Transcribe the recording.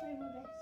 Try my best.